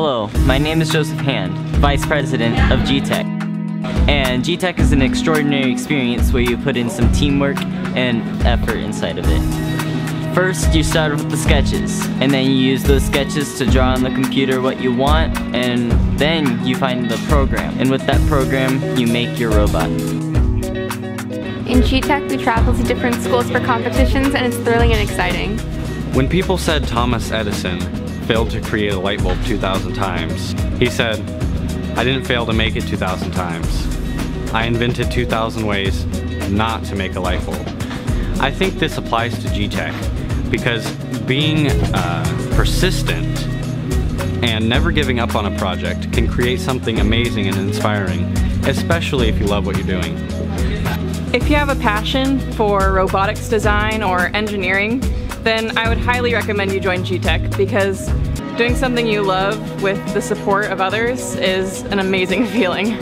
Hello, my name is Joseph Hand, Vice President of GTECh. And GTECh is an extraordinary experience where you put in some teamwork and effort inside of it. First, you start with the sketches, and then you use those sketches to draw on the computer what you want, and then you find the program. And with that program, you make your robot. In GTECh, we travel to different schools for competitions, and it's thrilling and exciting. When people said Thomas Edison failed to create a light bulb 2,000 times, he said, I didn't fail to make it 2,000 times. I invented 2,000 ways not to make a light bulb. I think this applies to GTECh because being uh, persistent and never giving up on a project can create something amazing and inspiring, especially if you love what you're doing. If you have a passion for robotics design or engineering, then I would highly recommend you join GTECh because doing something you love with the support of others is an amazing feeling.